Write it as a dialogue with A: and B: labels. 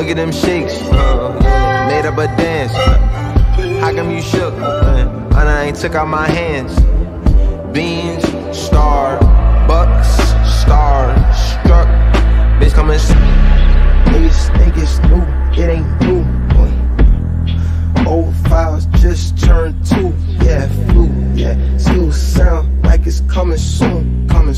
A: Look at them shakes. Uh, made up a dance. How come you shook? And I ain't took out my hands. Beans, star, bucks, star, struck. Bitch coming.
B: Niggas think it's new, it ain't new. boy. Old files just turned two, yeah, flu, yeah. Still sound like it's coming soon. coming.